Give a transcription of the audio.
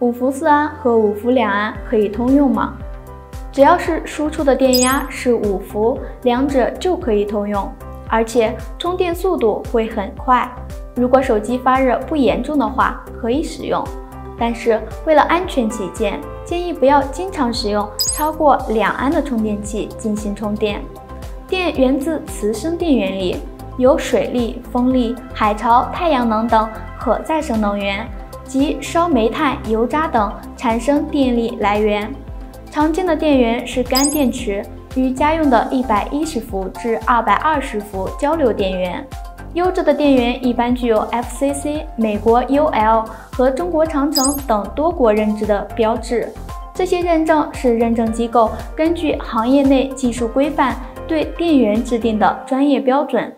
五伏四安和五伏两安可以通用吗？只要是输出的电压是五伏，两者就可以通用，而且充电速度会很快。如果手机发热不严重的话，可以使用。但是为了安全起见，建议不要经常使用超过两安的充电器进行充电。电源自磁生电原理，由水力、风力、海潮、太阳能等可再生能源及烧煤炭、油渣等产生电力来源。常见的电源是干电池与家用的110伏至220伏交流电源。优质的电源一般具有 FCC、美国 UL 和中国长城等多国认证的标志。这些认证是认证机构根据行业内技术规范对电源制定的专业标准。